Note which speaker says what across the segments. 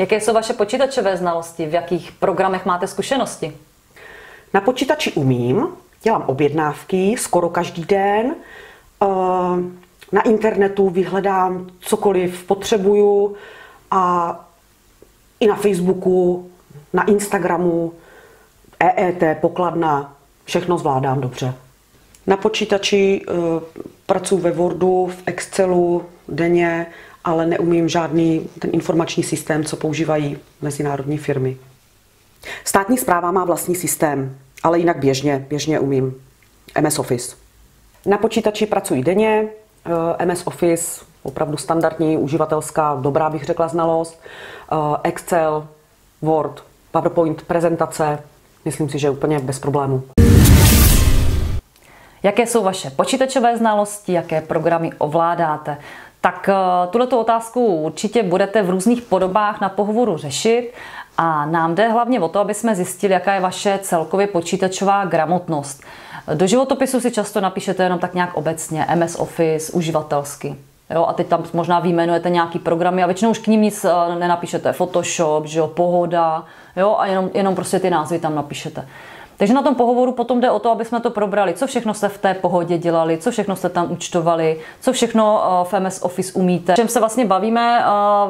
Speaker 1: Jaké jsou vaše počítačové znalosti? V jakých programech máte zkušenosti?
Speaker 2: Na počítači umím, dělám objednávky skoro každý den. Eh, na internetu vyhledám cokoliv potřebuju a i na Facebooku, na Instagramu, EET, pokladna, všechno zvládám dobře. Na počítači e, pracuji ve Wordu, v Excelu denně, ale neumím žádný ten informační systém, co používají mezinárodní firmy. Státní zpráva má vlastní systém, ale jinak běžně, běžně umím MS Office. Na počítači pracuji denně, e, MS Office, opravdu standardní, uživatelská, dobrá bych řekla znalost, e, Excel, Word, PowerPoint, prezentace, myslím si, že úplně bez problému.
Speaker 1: Jaké jsou vaše počítačové znalosti, jaké programy ovládáte? Tak eh, tuto otázku určitě budete v různých podobách na pohovoru řešit a nám jde hlavně o to, aby jsme zjistili, jaká je vaše celkově počítačová gramotnost. Do životopisu si často napíšete jenom tak nějak obecně, MS Office, uživatelsky. Jo, a teď tam možná vyjmenujete nějaký programy a většinou už k ním nic eh, nenapíšete. Photoshop, že jo, pohoda, jo, a jenom, jenom prostě ty názvy tam napíšete. Takže na tom pohovoru potom jde o to, aby jsme to probrali, co všechno jste v té pohodě dělali, co všechno jste tam účtovali, co všechno eh, v MS Office umíte. Čem se vlastně bavíme eh,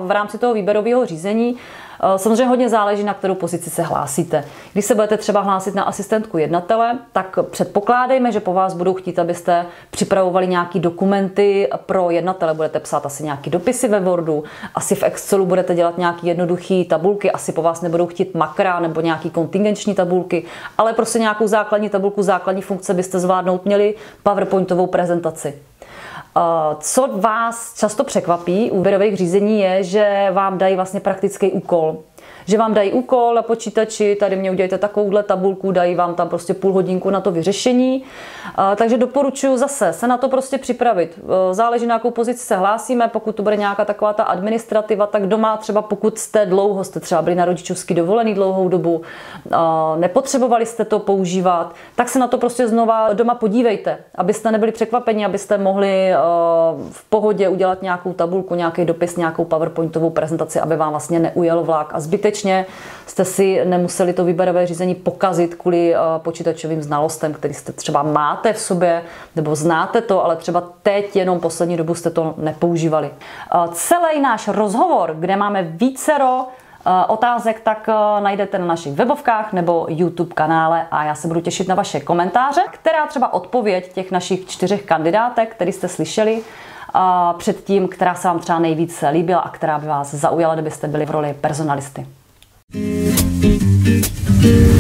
Speaker 1: v rámci toho výběrového řízení, samozřejmě hodně záleží, na kterou pozici se hlásíte. Když se budete třeba hlásit na asistentku jednatele, tak předpokládejme, že po vás budou chtít, abyste připravovali nějaké dokumenty pro jednatele. Budete psát asi nějaké dopisy ve Wordu, asi v Excelu budete dělat nějaké jednoduché tabulky, asi po vás nebudou chtít makra nebo nějaké kontingenční tabulky, ale prostě nějakou základní tabulku, základní funkce byste zvládnout měli PowerPointovou prezentaci. Co vás často překvapí u výběrových řízení je, že vám dají vlastně praktický úkol že vám dají úkol na počítači, tady mě udělejte takovouhle tabulku, dají vám tam prostě půl hodinku na to vyřešení. Takže doporučuji zase se na to prostě připravit. E, záleží na jakou pozici se hlásíme, pokud to bude nějaká taková ta administrativa, tak doma třeba pokud jste dlouho, jste třeba byli na rodičovský dovolený dlouhou dobu, nepotřebovali jste to používat, tak se na to prostě znova doma podívejte, abyste nebyli překvapeni, abyste mohli e, v pohodě udělat nějakou tabulku, nějaký dopis, nějakou PowerPointovou prezentaci, aby vám vlastně neujel vlak a zbytečně skutečně jste si nemuseli to výběrové řízení pokazit kvůli eh, počítačovým znalostem, který jste třeba máte v sobě, nebo znáte to, ale třeba teď jenom poslední dobu jste to nepoužívali. Eh, celý náš rozhovor, kde máme vícero eh, otázek, tak najdete na našich webovkách nebo YouTube kanále a já se budu těšit na vaše komentáře, která třeba odpověď těch našich čtyřech kandidátek, který jste slyšeli, předtím, která se vám třeba nejvíce líbila a která by vás zaujala, kdybyste byli v roli personalisty. thank you